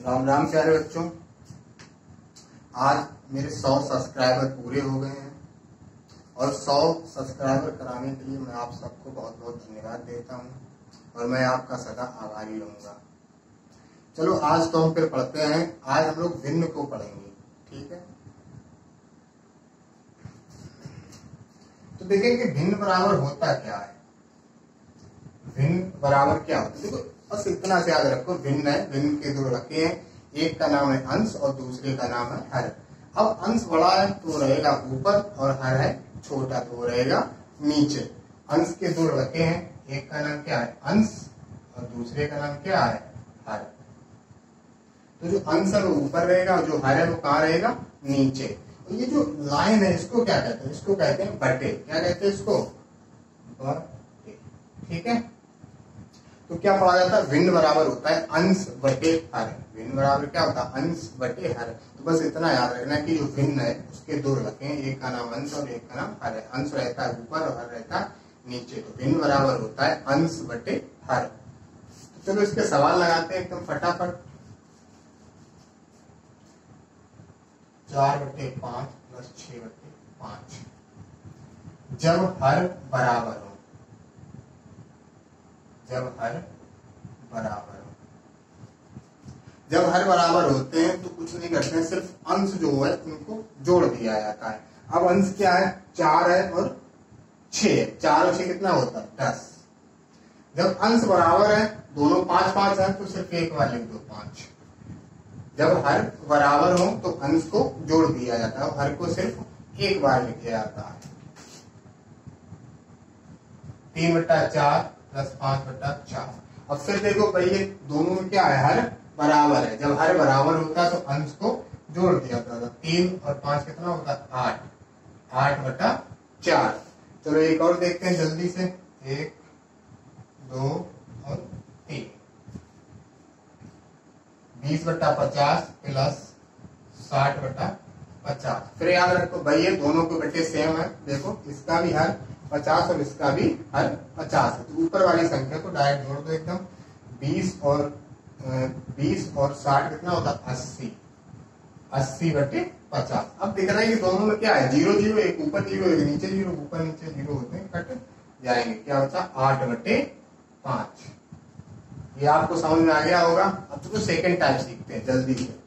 राम राम प्यारे बच्चों। आज मेरे 100 सब्सक्राइबर पूरे हो गए हैं। और 100 सब्सक्राइबर कराने के लिए मैं आप सबको बहुत बहुत धन्यवाद देता हूँ और मैं आपका सदा आभारी रहूँगा। चलो, आज तो हम फिर पढ़ते हैं। आज हम लोग भिन्न को पढ़ेंगे, ठीक है? तो देखेंगे भिन्न बराबर होता क्या है? भिन्न बराबर क्या होता है? देखो बस इतना से याद रखो, भिन्न है, भिन्न के दो रखे हैं, एक का नाम है अंश और दूसरे का नाम है हर। अब अंश बड़ा है तो रहेगा ऊपर और हर है छोटा तो रहेगा नीचे। अंश के दो रखे हैं, एक का नाम क्या है? अंश और दूसरे का नाम क्या है? हर। तो जो अंश है वो ऊपर रहेगा और जो हर है वो कहाँ रहेगा? नीचे। और ये जो लाइन है, इसको क्या कहते हैं? इसको कहते हैं बटे। क्या कहते हैं इसको? बटे। ठीक है? तो क्या पढ़ा जाता है? भिन्न बराबर होता है, अंश बटे हर। भिन्न बराबर क्या होता है? अंश बटे हर। तो बस इतना याद रखना कि जो भिन्न है, उसके दो रखें, एक का नाम अंश और एक का नाम हर है। अंश रहता है ऊपर और हर रहता है नीचे। तो भिन्न बराबर होता है अंश बटे हर। तो चलो इसके सवाल लगाते हैं एकदम फटाफट। चार बटे पाँच प्लस छ बटे पाँच। जब हर बराबर हो जब हर बराबर जब हर बराबर होते हैं तो कुछ नहीं करते हैं, सिर्फ़ अंश जो है उनको जोड़ दिया जाता है। अब अंश क्या है? चार है और छ चार और छ कितना होता है? दस। जब अंश बराबर है, दोनों पाँच पाँच है तो सिर्फ़ एक बार लिख दो पाँच। जब हर बराबर हो तो अंश को जोड़ दिया जाता है हर को सिर्फ़ एक बार लिखा जाता है। तीन बट्टा चार प्लस पाँच बट्टा चार। अब फिर देखो भाई, ये दोनों में क्या है? हर बराबर है। जब हर बराबर होता है तो अंश को जोड़ दिया जाता है। तीन और पाँच कितना होता है? आठ। आठ बटा चार। चलो एक और देखते हैं जल्दी से। एक, दो और तीन। बीस बट्टा पचास प्लस साठ बट्टा पचास। फिर याद रखो भाई, ये दोनों के बट्टे सेम है। देखो, इसका भी हर पचास और इसका भी हर पचास है। तो ऊपर वाली संख्या को डायरेक्ट जोड़ दो एकदम। बीस और बीस और साठ कितना होता? अस्सी। अस्सी बटे पचास। अब दिख रहा है कि दोनों में क्या है? ज़ीरो ज़ीरो, एक ऊपर ज़ीरो, एक नीचे ज़ीरो, ऊपर नीचे ज़ीरो होते हैं, कट जाएँगे। क्या बचा? आठ बटे पाँच। ये आपको समझ में आ गया होगा। अब तो सेकंड टाइप सीखते हैं, जल्दी से।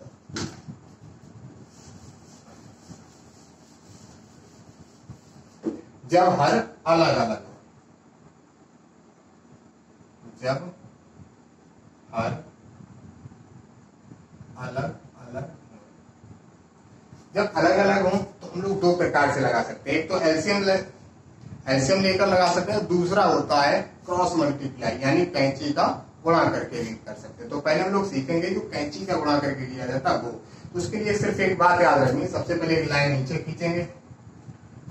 जब हर अलग अलग हो। जब हर अलग अलग हो। जब अलग अलग हो तो हम लोग दो प्रकार से लगा सकते हैं। एक तो एल्सियम ले, एल्सियम लेकर लगा सकते हैं। दूसरा होता है क्रॉस मल्टीप्लाई यानी कैंची का गुणा करके भी कर सकते हैं। तो पहले हम लोग सीखेंगे जो कैंची का गुणा करके किया जाता है वो। उसके लिए सिर्फ़ एक बात याद रखनी सबसे पहले एक लाइन नीचे खींचेंगे।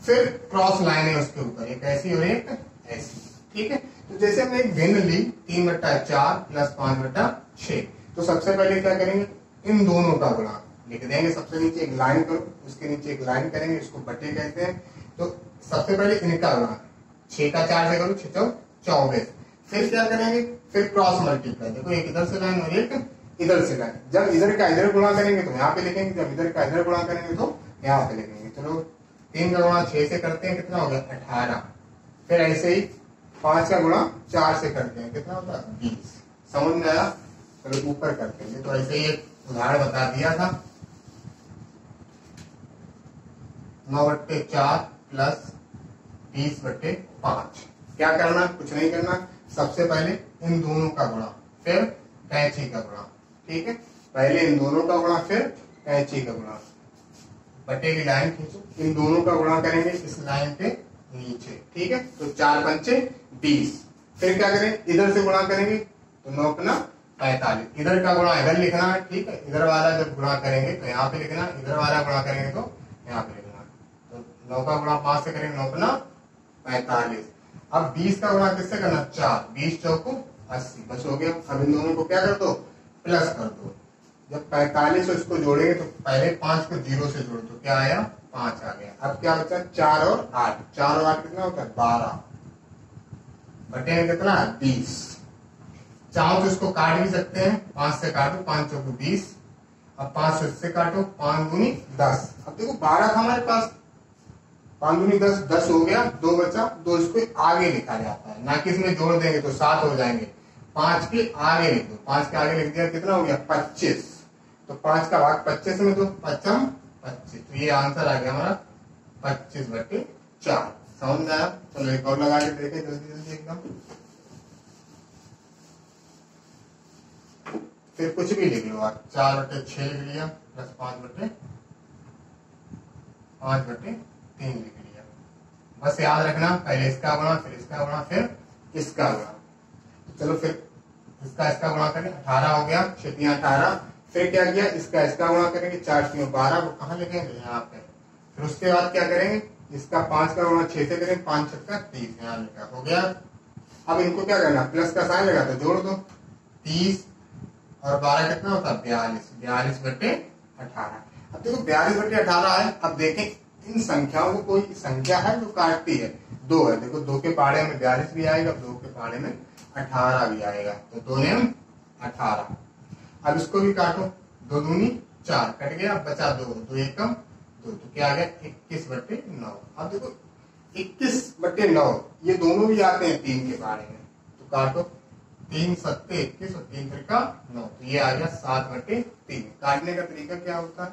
फिर क्रॉस लाइन है उसके ऊपर, एक ऐसी और एक ऐसी, ठीक है? तो जैसे हमने एक भिन्न ली, तीन बट्टा चार प्लस पाँच बट्टा छ तो सबसे पहले क्या करेंगे? इन दोनों का गुणा लिख देंगे, सबसे नीचे एक लाइन करो, उसके नीचे एक लाइन करेंगे, इसको बटे कहते हैं। तो सबसे पहले इनका गुणा छह का चार से करो छो चौबीस। फिर क्या करेंगे? फिर क्रॉस मल्टीप्लाई देखो एक इधर से लाइन और एक इधर से लाइन जब इधर का इधर गुणा करेंगे तो यहाँ पे लिखेंगे, जब इधर का इधर गुणा करेंगे तो यहाँ पे लिखेंगे। चलो तीन का गुणा छह से करते हैं, कितना हो गया अठारह। फिर ऐसे ही पाँच का गुणा चार से करते हैं, कितना होता है? बीस। समझ में आया? चलो ऊपर करते हैं। तो ऐसे ही एक उदाहरण बता दिया था। नौ बट्टे चार प्लस बीस बट्टे पाँच। क्या करना? कुछ नहीं करना। सबसे पहले इन दोनों का गुणा, फिर कैंची का गुणा। ठीक है? पहले इन दोनों का गुणा, फिर कैंची का गुणा। बटे की लाइन खींचो। इन दोनों का गुणा करेंगे इस लाइन पे नीचे, ठीक है? तो चार पंचे बीस। फिर क्या करें? इधर से गुणा करेंगे तो नौ अपना पैतालीस। इधर का गुणा इधर लिखना है, ठीक है? इधर वाला जब गुणा करेंगे तो यहाँ पे लिखना इधर वाला गुणा करेंगे तो यहाँ पे लिखना तो नौ का गुणा पाँच से करेंगे, नौ अपना पैतालीस। अब बीस का गुणा किससे करना? चार। बीस चौको अस्सी। बस हो गया। अब इन दोनों को क्या कर दो? प्लस कर दो। जब पैतालीस इसको जोड़ेंगे तो पहले पाँच को ज़ीरो से जोड़ दो। क्या आया? पाँच आ गया। अब क्या बचा चार और आठ। चार और आठ कितना होता है? बारह। बटे में कितना? बीस। चाहो तो इसको काट भी सकते हैं। पाँच से काटो, पाँच चौको बीस। अब पाँच सौ इससे काटो, पाँच दूनी दस। अब देखो, बारह था हमारे पास। पाँच दूनी दस दस हो गया। दो बचा, दो इसको आगे लिखा जाता है ना कि इसमें जोड़ देंगे तो सात हो जाएँगे। पाँच के आगे लिख दो पाँच के आगे लिख दिया, कितना हो गया? पच्चीस। तो पाँच का भाग पच्चीस में तो पचम पच्चीस। तो ये आंसर आ गया हमारा पच्चीस बटे चार। समझ में आया? चलो एक और लगा के देखे जल्दी जल्दी एकदम। फिर कुछ भी लिख लो आप। चार बटे छह लिख लिया, प्लस पाँच बटे पाँच बटे तीन लिख लिया। बस याद रखना, पहले इसका गुणा, फिर इसका गुणा, फिर इसका तो चलो फिर इसका इसका गुणा करें। अठारह हो गया छतियाँ अठारह। फिर क्या किया? इसका इसका गुणा करेंगे चार छतियों बारह कहा लिखेंगे? यहाँ पे। फिर उसके बाद क्या करेंगे? इसका पाँच का गुणा छह से करेंगे, पाँच छक्का तीस। यहाँ लिखा, हो गया? अब इनको क्या करना? प्लस का साइन लगा तो जोड़ दो। तीस और बारह कितना होता? बयालीस। बयालीस बटे अठारह। अब देखो, बयालीस बटे अठारह है। अब देखें, इन संख्याओं को कोई संख्या है जो काटती है? दो है। देखो, दो के पाड़े में बयालीस भी आएगा, दो के पाड़े में अठारह भी आएगा। तो दो ने अठारह। अब इसको भी काटो। दो दूनी, चार। कट गया बचा दो। दो एकम दो। तो क्या आ गया? इक्कीस बटे नौ। अब देखो, इक्कीस बटे नौ, ये दोनों भी आते हैं तीन के बारे में। तो काटो। तीन सत्ते इक्कीस और तीन त्रिका नौ। तो ये आ गया सात बटे तीन। काटने का तरीका क्या होता है?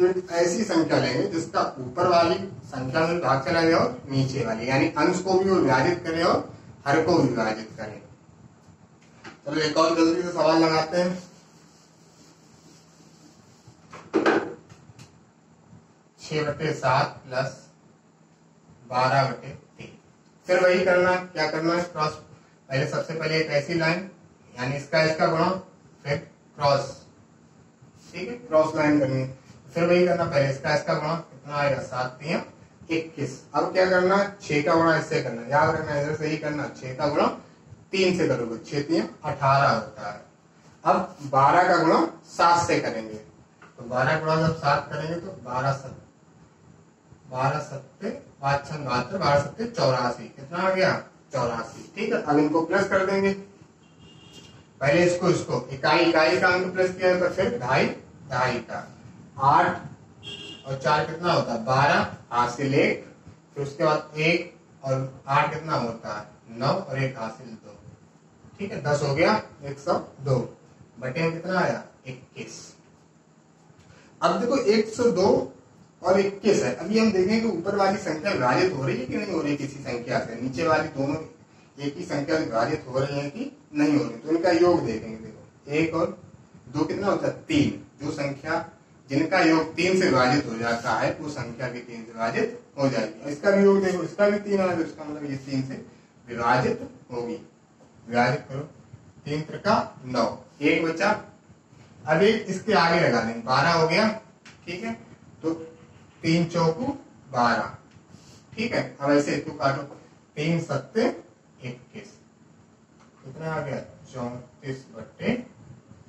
कि ऐसी संख्या लेंगे जिसका ऊपर वाली संख्या में भाग चला जाए और नीचे वाली, यानी अंश को भी विभाजित करे और हर को विभाजित करे। चलो एक और जल्दी से सवाल लगाते हैं। छह बटे सात प्लस बारह बटे तीन। फिर वही करना, क्या करना है? क्रॉस पहले सबसे पहले एक ऐसी लाइन यानी इसका इसका गुणा, फिर क्रॉस ठीक है? क्रॉस लाइन करनी फिर वही करना, पहले इसका इसका गुणा, कितना आएगा? सात तीन, इक्कीस। अब क्या करना छह का गुणा इससे करना याद रखना, इधर से ही करना, छह का गुणा तीन से करोगे, छह, तीन, अठारह होता है। अब बारह का गुणा सात से करेंगे। तो बारह गुणा जब सात करेंगे तो बारह सत। बारह सत्ते पाँच बहत्तर बारह सत्ते चौरासी। कितना आ गया? चौरासी। ठीक है, अब इनको प्लस कर देंगे। पहले इसको इसको, इकाई इकाई का अंक प्लस किया तो फिर ढाई ढाई का। आठ और चार कितना होता है? बारह। हासिल एक, फिर उसके बाद एक और आठ कितना होता है? नौ और एक हासिल दो। ठीक है, दस हो गया, एक सौ दो। बटे कितना आया? इक्कीस। अब देखो, एक सौ दो और इक्कीस है। अभी हम देखेंगे ऊपर वाली संख्या विभाजित हो रही है कि नहीं हो रही किसी संख्या से। नीचे वाली दोनों एक ही संख्या विभाजित हो रही है कि नहीं हो रही तो इनका योग देखेंगे, देखो। एक और दो कितना होता है? तीन। जो संख्या जिनका योग तीन से विभाजित हो जाता है, वो संख्या भी तीन से विभाजित हो जाएगी। इसका भी योग देखो, इसका भी तीन आएगा इसका मतलब ये तीन से विभाजित होगी। विभाजित करो। तीन त्रिका नौ। एक बचा, अभी इसके आगे लगा देंगे। बारह हो गया, ठीक है? तो तीन चौकू, बारह। ठीक है? अब ऐसे तू काटो। तीन सत्ते, इक्कीस। कितना आ गया? चौतीस बट्टे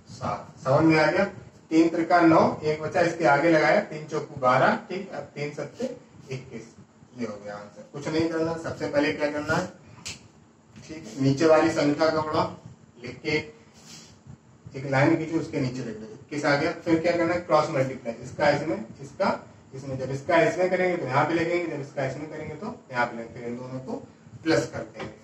सात। समझ में आ गया? तीन त्रिका नौ। एक बचा, इसके आगे लगाया। तीन चौकू, बारह। ठीक अब तीन सत्ते, इक्कीस। ये हो गया आंसर। कुछ नहीं करना। सबसे पहले क्या करना है? नीचे वाली संख्या का बड़ा लिख के एक लाइन खींचो, उसके नीचे लिख दो इक्कीस आ गया? फिर क्या करना है? क्रॉस मल्टीप्लाई इसका इसमें इसका इसमें, जब इसका इसमें करेंगे तो यहाँ पे लिखेंगे, जब इसका इसमें करेंगे तो यहाँ पे लिखेंगे। इन दोनों को प्लस कर देंगे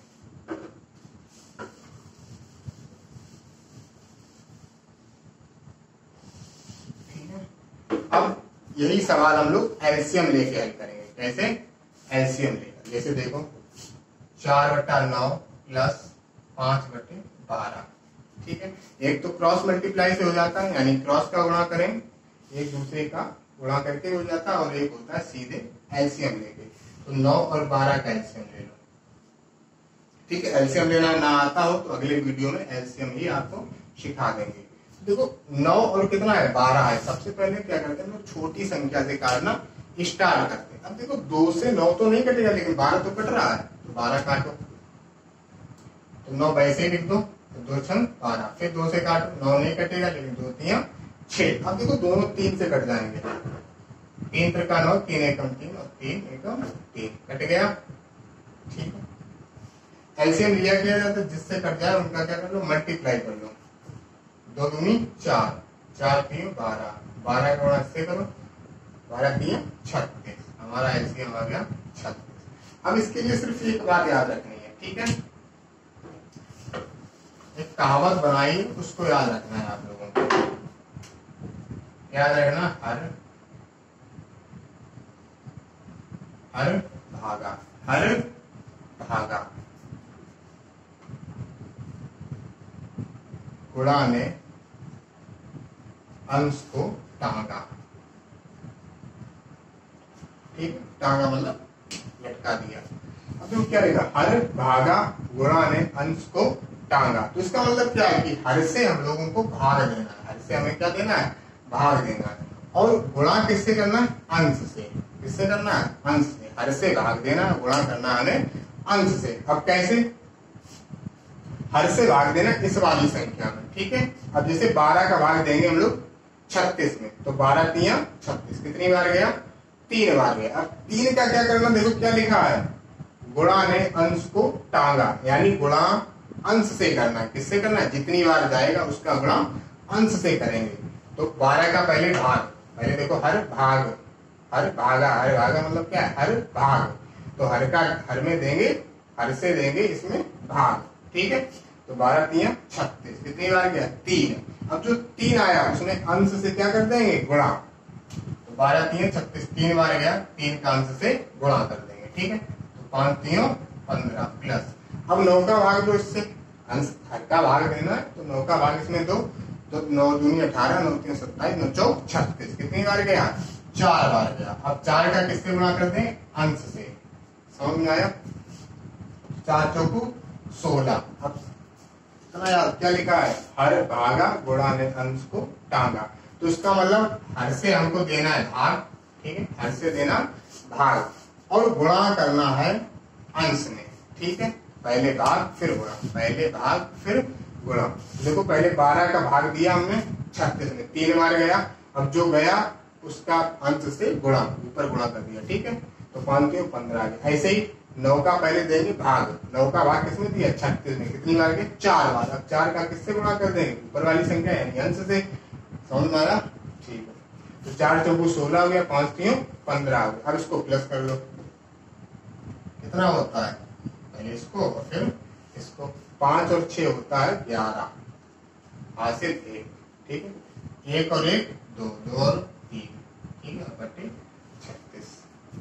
अब यही सवाल हम लोग एल्सियम लेके हल करेंगे। कैसे? एल्सियम लेकर। जैसे देखो, चार बट्टा नौ प्लस पाँच बटे बारह। ठीक है? एक तो क्रॉस मल्टीप्लाई से हो जाता है, यानी क्रॉस का गुणा करें, एक दूसरे का गुणा करके हो जाता है, और एक होता है सीधे एल्सियम लेके। तो नौ और बारह का एल्सियम ले लो। ठीक है? एल्सियम लेना ना आता हो तो अगले वीडियो में एल्सियम ही आपको सिखा देंगे। देखो, नौ और कितना है? बारह है। सबसे पहले क्या करते हैं? छोटी संख्या से काटना स्टार्ट करते हैं। अब देखो, दो से नौ तो नहीं कटेगा, लेकिन बारह तो कट रहा है। तो बारह काटो। तो नौ वैसे लिख दो तो दो छन बारह। फिर दो से काटो, नौ नहीं कटेगा, लेकिन दो तीन छह। अब देखो, दोनों तीन से कट जाएँगे। तीन प्रकार नौ तीन एकम तीन और तीन एकम तीन। कट गया? ठीक है। एलसीएम लिया किया जाता है जिससे कट जाए, उनका क्या कर लो? मल्टीप्लाई कर लो। दो दूनी, चार। चार तीन, बारह। बारह का गुणा इससे करो? बारह तीन, छत्तीस। हमारा एलसीएम आ गया छत्तीस। अब इसके लिए सिर्फ़ एक बात याद रखनी है, ठीक है? एक कहावत बनाई, उसको याद रखना है आप लोगों को। याद रखना, हर हर भागा हर भागा। गुणा ने अंश को टांगा। ठीक, टांगा मतलब लटका दिया। अब तो क्या लिखा हर भागा गुणा ने अंश को टांगा। तो इसका मतलब क्या है कि हर से हम लोगों को भाग देना है। हर से हमें क्या देना है? भाग देना है। और गुणा किससे करना है? अंश से। किससे करना है? अंश से। हर से भाग देना गुणा करना है अंश से। अब कैसे? हर से भाग देना इस वाली संख्या में, ठीक है? अब जैसे बारह का भाग देंगे हम लोग छत्तीस में तो बारह तिया छत्तीस कितनी बार गया? तीन बार गया। अब तीन का क्या करना? देखो क्या लिखा है। गुणा ने अंश को टांगा, यानी गुणा अंश से करना है। किससे करना है? जितनी बार जाएगा उसका गुणा अंश से करेंगे। तो बारह का पहले भाग। पहले देखो, हर भाग। हर भागा हर भागा मतलब क्या है? हर भाग। तो हर का हर में देंगे, हर से देंगे इसमें भाग। ठीक है? तो बारह, तीन, छत्तीस। कितनी बार गया तीन। अब जो तीन आया, उसमें अंश से क्या कर देंगे? गुणा। तो बारह, तीन, छत्तीस। तीन बार गया, तीन का अंश से गुणा कर देंगे। ठीक है? तो पाँच, तीन, पंद्रह, प्लस अब नौ का भाग दो इससे। का भाग देना है तो नौ का भाग इसमें दो तो नौ दूनी अठारह, नौ तीन सत्ताईस, नौ चौक छत्तीस। कितनी बार गया? चार बार गया। अब चार का किससे गुणा कर दें अंश से। समझ में आया? चार चौकू सोलह। अब इतना क्या लिखा है? हर भागा गुणा ने अंश को टांगा। तो इसका मतलब हर से हमको देना है भाग, ठीक है? हर से देना भाग। और गुणा करना है अंश में, ठीक है? पहले भाग, फिर गुणा। पहले भाग, फिर गुणा। देखो, पहले बारह का भाग दिया हमने, छत्तीस में। तीन बार गया, अब जो गया, उसका अंत से गुणा। ऊपर गुणा कर दिया, ठीक है? तो पाँच पंद्रह आ गया। ऐसे ही नौ का पहले देंगे भाग। नौ का भाग किसमें दिया? छत्तीस में। कितनी बार गए चार बार। अब चार का किससे गुणा कर देंगे? ऊपर वाली संख्या, यानी अंश से। समझ में आ रहा? ठीक है। तो चार चौको सोलह हो गया, पाँच तीन पंद्रह हो गया। अब इसको प्लस कर लो। कितना होता है? पहले इसको और फिर इसको पाँच और छह होता है ग्यारह। हासिल एक, ठीक है? एक और एक, दो दो और तीन, ठीक है? बटे छत्तीस।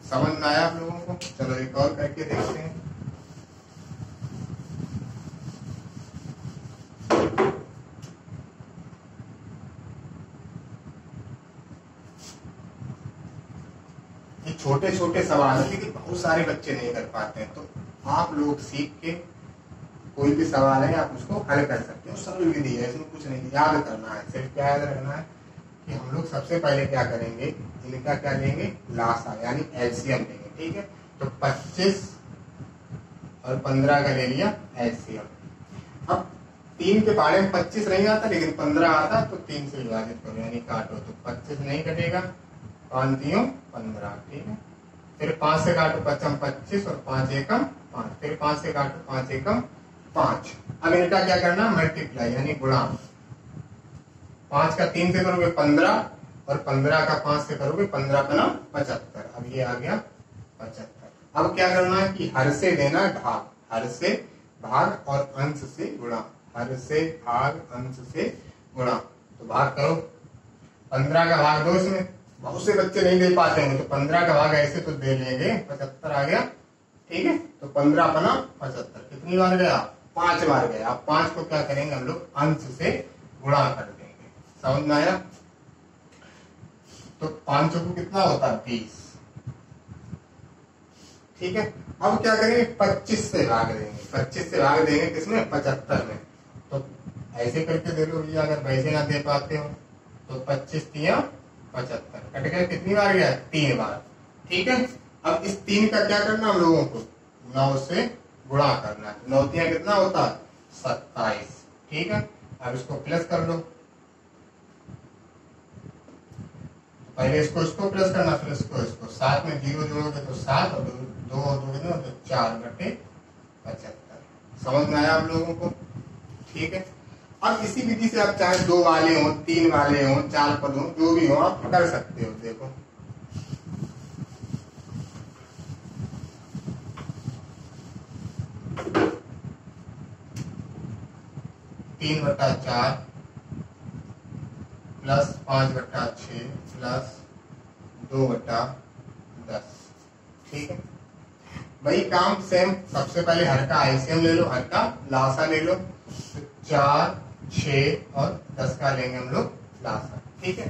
समझ में आया आप लोगों को? चलो एक और करके देखते हैं। छोटे छोटे सवाल है, लेकिन बहुत सारे बच्चे नहीं कर पाते हैं तो आप लोग सीख के कोई भी सवाल है, आप उसको हल कर सकते हो। सरल विधि है इसमें कुछ नहीं याद करना है, सिर्फ़ क्या याद रखना है कि हम लोग सबसे पहले क्या करेंगे? इनका क्या लेंगे? लासा, यानी एलसीएम लेंगे, ठीक है? तो 25 और 15 का ले लिया एलसीएम अब तीन के बारे में 25 नहीं आता, लेकिन 15 आता तो तीन से विभाजित करो, यानी काटो तो 25 नहीं कटेगा। पाँच तीन, पंद्रह, ठीक है? फिर पाँच से काटो पचम पच्चीस और पाँच एकम पाँच फिर पाँच से काटो पाँच एकम पाँच। अब इनका क्या करना? मल्टीप्लाई यानी गुणा। पाँच का तीन से करोगे पंद्रह, और पंद्रह का पाँच से करोगे पंद्रह नाम पचहत्तर। अब ये आ गया पचहत्तर। अब क्या करना है कि हर से देना भाग। हर से भाग और अंश से गुणा। हर से भाग, अंश से गुणा। तो भाग करो। पंद्रह का भाग दो इसमें। बहुत से बच्चे नहीं दे पाते हैं तो पंद्रह का भाग ऐसे तो दे लेंगे। पचहत्तर आ गया। ठीक है? तो पंद्रह पना पचहत्तर। कितनी बार गया? पाँच बार गया। अब पाँच को क्या करेंगे हम लोग? अंश से गुणा कर देंगे। समझ में आया? तो पाँच को कितना होता है? बीस। ठीक है? अब क्या करेंगे? पच्चीस से भाग देंगे। पच्चीस से भाग देंगे किसमें? पचहत्तर में। तो ऐसे करके दे लो भैया, अगर वैसे ना दे पाते हो तो पच्चीस तिया पचहत्तर। कट गया? कितनी बार गया? तीन बार। ठीक है? अब इस तीन का क्या करना हम लोगों को नौ से गुणा करना है। नौ तिया कितना होता है? सत्ताईस। ठीक है? अब इसको प्लस कर लो। पहले इसको इसको प्लस करना, फिर इसको इसको। सात में ज़ीरो जोड़ोगे तो सात, और दो दो दो कितना तो चार बटे पचहत्तर। समझ में आया आप लोगों को? ठीक है? अब इसी विधि से आप चाहे दो वाले हो, तीन वाले हो, चार पद हो, जो भी हो, आप कर सकते हो, देखो। तीन बट्टा चार प्लस पाँच बटा छ प्लस दो बट्टा दस। ठीक है? वही काम सेम सबसे पहले हर का आईसीएम ले लो हर का लासा ले लो। चार, छ और दस का लेंगे हम लोग लासा ठीक है?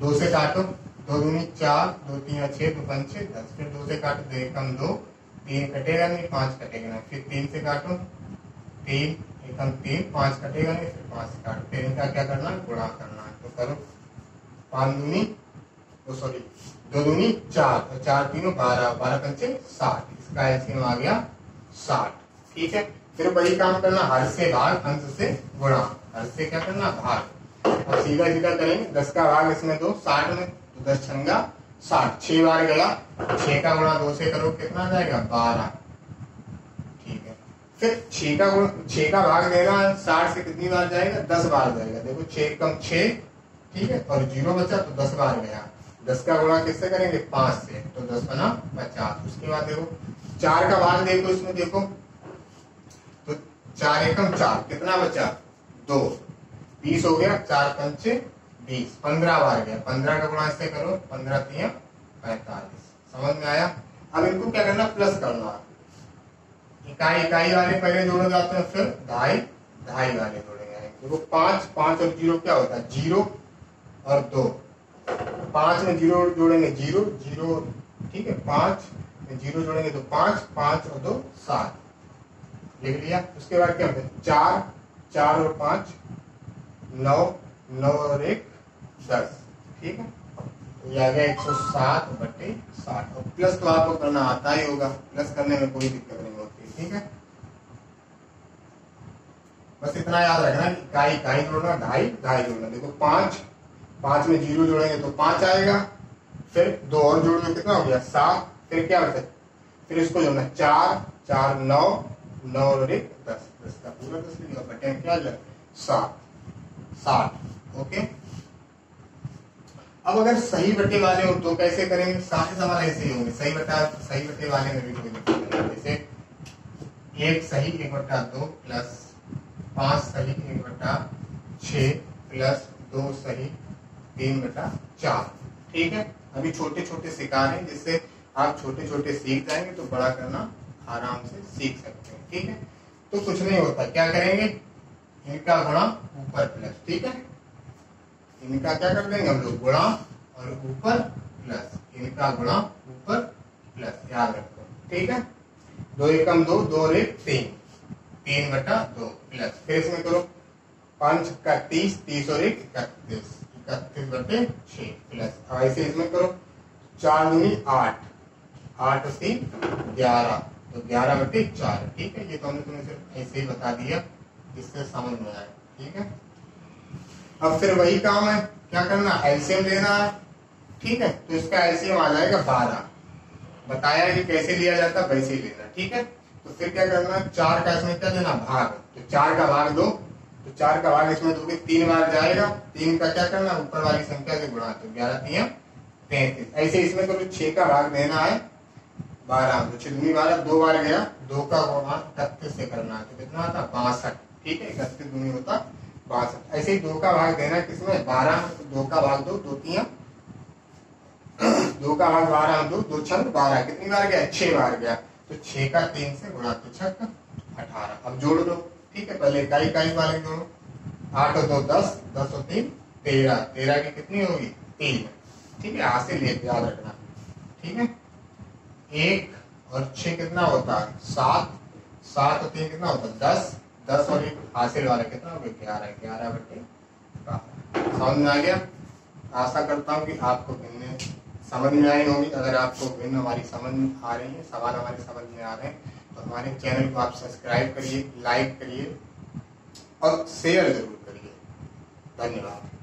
दो से काटो, दो दूनी चार, दो तीन छह दो पंच दस। फिर दो से काटो, दो एकम दो तीन कटेगा नहीं, पाँच कटेगा नहीं। फिर तीन से काटो, तीन एकम तीन, पाँच कटेगा नहीं, फिर पाँच से काटो। फिर इनका क्या करना है? गुणा करना है। तो करो। पाँच दूनी तो सॉरी दो दूनी, चार। और चार तीनों बारह बारह पंचे साठ। इसका एलसीएम आ गया साठ। ठीक है? फिर वही काम करना, हर से भाग, अंश से गुणा। हर से क्या करना? भाग। और सीधा सीधा करेंगे। दस का भाग इसमें दो, साठ में तो दस छंगा साठ छह बार गया छह का गुणा दो से करो, कितना जाएगा? बारह। ठीक है। फिर छह का गुण छह का भाग देगा, साठ से कितनी बार जाएगा? दस बार जाएगा। देखो छह कम छह ठीक है, और ज़ीरो बचा तो दस बार गया। दस का गुणा किससे करेंगे? पाँच से। तो दस बना पचास। उसके बाद देखो, चार का भाग देखो इसमें, देखो। तो चार एकम चार, कितना बचा? दो। बीस हो गया, चार पंचे बीस, पंद्रह बार गया। पंद्रह का गुणा इससे करो, पंद्रह तीन, पैंतालीस। समझ में आया? अब इनको क्या करना प्लस करना। इकाई इकाई वाले पहले जोड़े जाते हैं, फिर ढाई ढाई वाले जोड़ेंगे देखो, पाँच पाँच और ज़ीरो क्या होता है? ज़ीरो और दो। पाँच में ज़ीरो जोड़ेंगे, ज़ीरो ज़ीरो, ठीक है, पाँच में ज़ीरो जोड़ेंगे तो पाँच पाँच और दो, सात। लिख लिया? उसके बाद क्या होता है? चार चार और पाँच, नौ नौ और एक दस ठीक है? तो ये आ गया एक सौ सात बटे साठ। और प्लस तो आपको करना आता ही होगा। प्लस करने में कोई दिक्कत नहीं होती ठीक है? बस इतना याद रखना इकाई इकाई जोड़ना ढाई ढाई जोड़ना। देखो पाँच पाँच में ज़ीरो जोड़ेंगे तो पाँच आएगा। फिर दो और जोड़ लो कितना हो गया? सात। फिर क्या बचा? फिर इसको जोड़ना चार चार नौ नौ और एक दस। दस का पूरा दस लिखा बटे क्या सात। साठ ओके? अब अगर सही बटे वाले हो तो कैसे करेंगे? सारे सवाल ऐसे ही होंगे। सही बटा सही बटे वाले में भी कोई दिक्कत नहीं जैसे एक सही, एक बटा दो प्लस पाँच सही, एक बटा छ प्लस दो सही, तीन बटा चार। ठीक है? अभी छोटे छोटे रहे हैं, जिससे आप छोटे छोटे सीख जाएँगे तो बड़ा करना आराम से सीख सकते हैं। ठीक है? तो कुछ नहीं होता। क्या करेंगे? इनका घड़ा ऊपर प्लस। ठीक है? इनका क्या कर देंगे हम लोग गुणा और ऊपर प्लस इनका गुणा ऊपर प्लस याद रखो। ठीक है? दो एकम दो दो एक तीन। तीन बटा दो प्लस फिर इसमें करो पाँच का तीस तीस और एक इकतीस। इकतीस बटे छ प्लस ऐसे इसमें करो चार दूनी आठ। आठ तीन ग्यारह। तो ग्यारह बटे चार। ठीक है? ये तो हमने तुम्हें सिर्फ़ ऐसे ही बता दिया इससे समझ में आए। ठीक है? अब फिर वही काम है। क्या करना? एलसीएम लेना है। ठीक है? तो इसका एलसीएम आ जाएगा बारह। बताया कि कैसे लिया जाता, वैसे ही लेना। ठीक है? तो फिर क्या करना? चार का इसमें क्या देना? भाग। तो चार का भाग दो। तो चार का भाग इसमें दोगे, तीन बार जाएगा। तीन का क्या करना? ऊपर वाली संख्या से गुणा तो ग्यारह, तीन तैतीस ऐसे इसमें करो छह का भाग देना है। बारह। तो छिदनी बारह, दो बार गया। दो का गुणा इकतीस से करना है। तो कितना आता? बासठ। ठीक है? इकतीस दूनी होता। बासठ ऐसे ही दो का भाग देना किसमें? बारह, दो का भाग दो दो तीन। दो का भाग बारह, दो दो छंद बारह। कितनी बार गया? छह बार गया। तो छह का तीन से गुणा तो छक अठारह। अब जोड़ दो। ठीक है, पहले इकाई इकाई वाले जोड़ो आठ दो, दस। दस और तीन, तेरह। तेरह की कितनी होगी? तीन। ठीक है हाथ से ले, याद रखना। ठीक है? एक और छह कितना होता है? सात। सात और तीन कितना होता है? दस। दस और एक हासिल वाला कितना गया? ग्यारह ग्यारह बटे समझ में आ गया? आशा करता हूँ कि आपको भिन्न समझ में आई होगी। अगर आपको भिन्न हमारी समझ में आ रही है, सवाल हमारे समझ में आ रहे हैं तो हमारे चैनल को आप सब्सक्राइब करिए, लाइक करिए और शेयर ज़रूर करिए। धन्यवाद।